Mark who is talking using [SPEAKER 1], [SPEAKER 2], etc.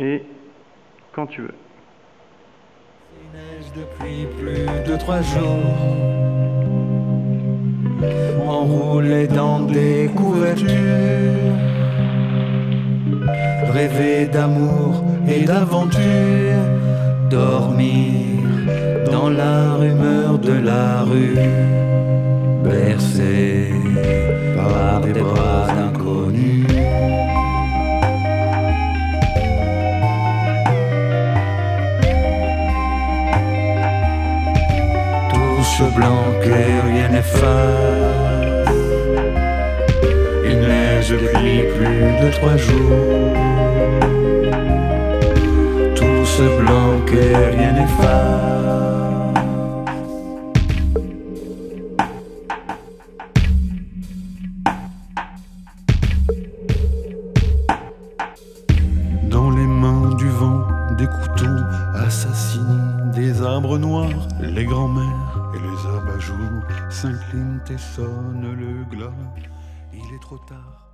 [SPEAKER 1] et quand tu veux.
[SPEAKER 2] Il neige depuis plus de trois jours. Enroulé dans des couvertures. Rêver d'amour et d'aventure. Dormir dans la rumeur de la rue. Bercé par des bras Tout ce blanc que rien n'efface. Il neige depuis plus de trois jours. Tout ce blanc que rien n'efface. Dans les mains du vent, des couteaux assassinent des arbres noirs. Les grands-mères et les abat-jours s'inclinent et sonnent le glas. Il est trop tard.